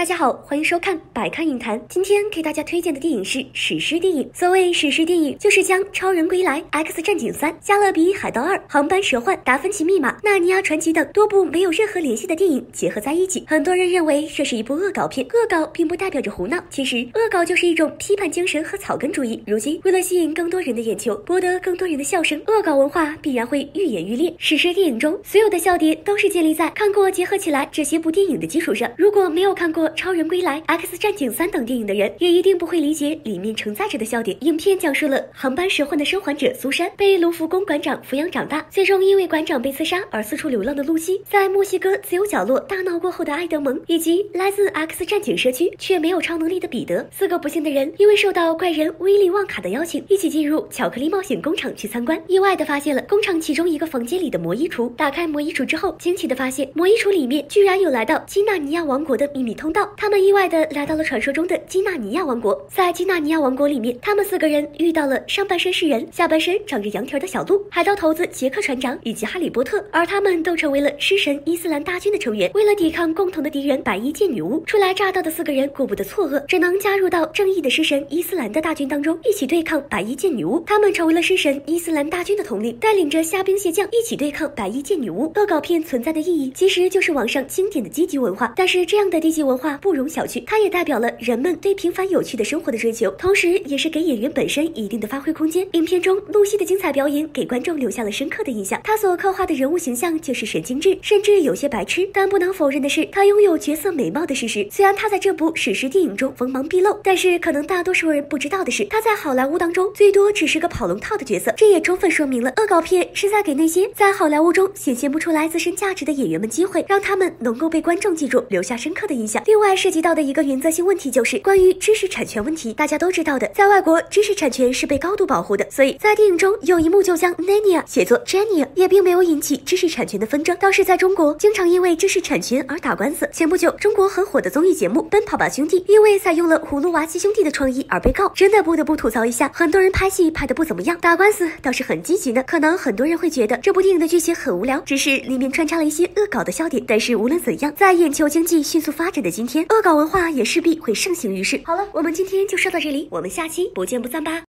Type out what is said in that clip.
大家好，欢迎收看百看影坛。今天给大家推荐的电影是史诗电影。所谓史诗电影，就是将《超人归来》《X 战警三》《加勒比海盗二》《航班蛇幻》《达芬奇密码》《纳尼亚传奇》等多部没有任何联系的电影结合在一起。很多人认为这是一部恶搞片，恶搞并不代表着胡闹，其实恶搞就是一种批判精神和草根主义。如今，为了吸引更多人的眼球，博得更多人的笑声，恶搞文化必然会愈演愈烈。史诗电影中所有的笑点都是建立在看过结合起来这些部电影的基础上。如果没有看过，《超人归来》《X 战警三》等电影的人，也一定不会理解里面承载着的笑点。影片讲述了航班蛇幻的生还者苏珊被卢浮宫馆长抚养长大，最终因为馆长被刺杀而四处流浪的露西，在墨西哥自由角落大闹过后的埃德蒙，以及来自 X 战警社区却没有超能力的彼得，四个不幸的人因为受到怪人威利旺卡的邀请，一起进入巧克力冒险工厂去参观，意外的发现了工厂其中一个房间里的魔衣橱。打开魔衣橱之后，惊奇的发现魔衣橱里面居然有来到基纳尼亚王国的秘密通道。他们意外的来到了传说中的基纳尼亚王国，在基纳尼亚王国里面，他们四个人遇到了上半身是人，下半身长着羊蹄的小鹿、海盗头子杰克船长以及哈利波特，而他们都成为了狮神伊斯兰大军的成员。为了抵抗共同的敌人白衣剑女巫，初来乍到的四个人顾不得错愕，只能加入到正义的狮神伊斯兰的大军当中，一起对抗白衣剑女巫。他们成为了狮神伊斯兰大军的统领，带领着虾兵蟹将一起对抗白衣剑女巫。恶搞片存在的意义，其实就是网上经典的低级文化，但是这样的低级文化化。不容小觑，它也代表了人们对平凡有趣的生活的追求，同时也是给演员本身一定的发挥空间。影片中露西的精彩表演给观众留下了深刻的印象，她所刻画的人物形象就是神经质，甚至有些白痴。但不能否认的是，她拥有绝色美貌的事实。虽然她在这部史诗电影中锋芒毕露，但是可能大多数人不知道的是，她在好莱坞当中最多只是个跑龙套的角色。这也充分说明了恶搞片是在给那些在好莱坞中显现不出来自身价值的演员们机会，让他们能够被观众记住，留下深刻的印象。另外涉及到的一个原则性问题就是关于知识产权问题。大家都知道的，在外国知识产权是被高度保护的，所以在电影中有一幕就将 Nania 写作 Jania，也并没有引起知识产权的纷争。倒是在中国，经常因为知识产权而打官司。前不久，中国很火的综艺节目《奔跑吧兄弟》因为采用了葫芦娃七兄弟的创意而被告，真的不得不吐槽一下，很多人拍戏拍的不怎么样，打官司倒是很积极呢。可能很多人会觉得这部电影的剧情很无聊，只是里面穿插了一些恶搞的笑点。但是无论怎样，在眼球经济迅速发展的今天，恶搞文化。也势必会盛行于世。好了，我们今天就说到这里，我们下期不见不散吧。